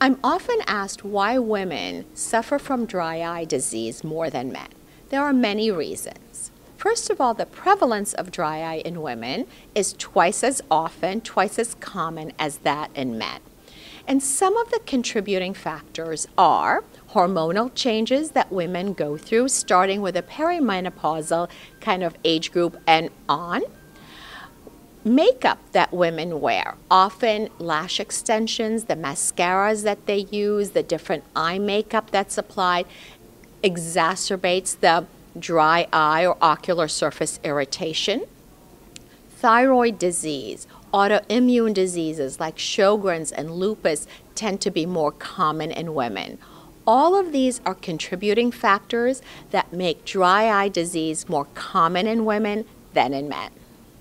I'm often asked why women suffer from dry eye disease more than men. There are many reasons. First of all, the prevalence of dry eye in women is twice as often, twice as common as that in men. And some of the contributing factors are hormonal changes that women go through, starting with a perimenopausal kind of age group and on. Makeup that women wear, often lash extensions, the mascaras that they use, the different eye makeup that's applied, exacerbates the dry eye or ocular surface irritation. Thyroid disease, autoimmune diseases like Sjogren's and lupus tend to be more common in women. All of these are contributing factors that make dry eye disease more common in women than in men.